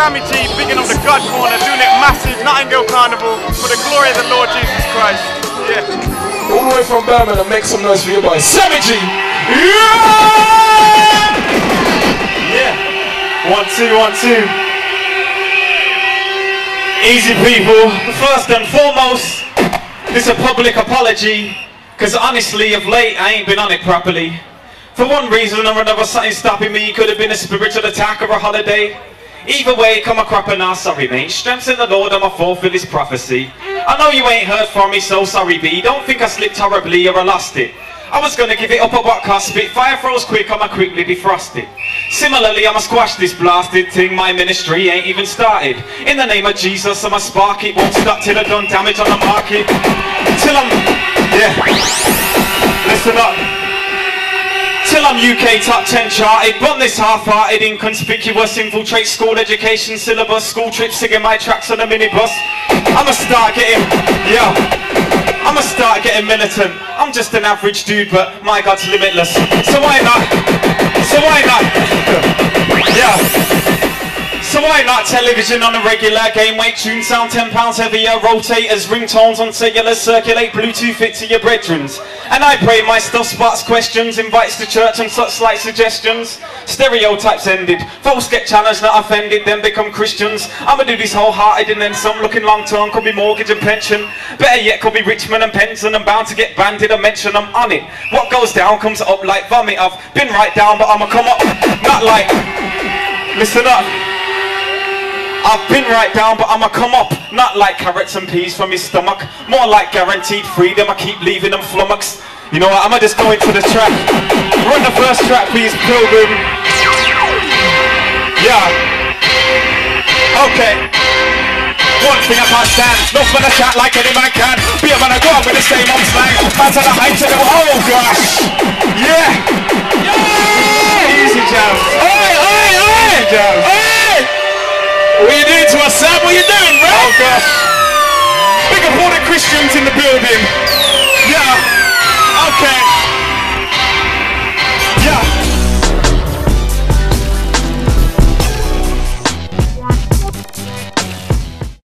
Sammy G, bigging up the God Corner, doing it massive, Notting Hill Carnival, for the glory of the Lord Jesus Christ. Yeah. All the way from Birmingham, make some noise for your boy, Sammy G. Yeah. One, two, one, two. Easy people. First and foremost, this a public apology. Cause honestly, of late, I ain't been on it properly. For one reason or another, something stopping me. Could have been a spiritual attack or a holiday. Either way, come a cropper now, sorry mate. Strengths in the Lord, I'm a fulfill his prophecy. I know you ain't heard from me, so sorry B. Don't think I slipped horribly or I lost it. I was gonna give it up a what cost spit. Fire froze quick, I'ma quickly defrost it. Similarly, I'ma squash this blasted thing. My ministry ain't even started. In the name of Jesus, I'ma spark it. Won't stop till I done damage on the market. Till I'm, yeah. Listen up. Till I'm UK top 10 charted, but this half-hearted, inconspicuous, infiltrate school education syllabus, school trips, singing my tracks on a minibus. I'ma start getting, yeah, I'ma start getting militant. I'm just an average dude, but my God's limitless. So why not? So why not? Why not television on a regular. Game weight tune sound 10 pounds heavier. Rotators ringtones on cellular. Circulate bluetooth it to your brethrens and I pray my stuff sparks questions invites to church and such slight suggestions. Stereotypes ended. False get challenged not offended then become Christians. I'ma do this wholehearted and then some looking long term could be mortgage and pension. Better yet could be Richmond and Penson I'm bound to get banded. I mention I'm on it. What goes down comes up like vomit. I've been right down but I'ma come up not like listen up I've been right down, but I'ma come up. Not like carrots and peas from his stomach. More like guaranteed freedom. I keep leaving them flummoxed. You know what? I'ma just go into the track. Run the first track, please, Pilgrim. Yeah. Okay. One thing I can't stand, no man a chat like any man can. Be a man, I go with the same old slang. Man's on the height to them, oh gosh. Yeah. Yeah. Easy jams. Oi, oi, oi. Jams. Oi. Building.